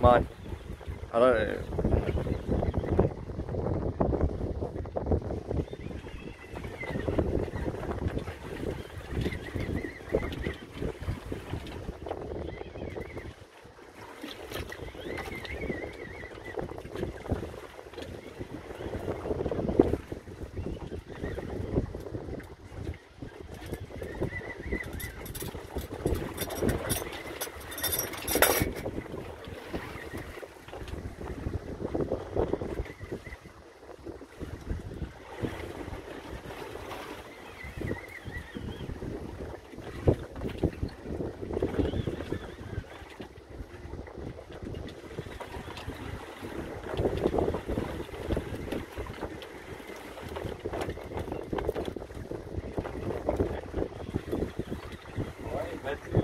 Mine. I don't. Mercury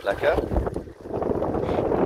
placard.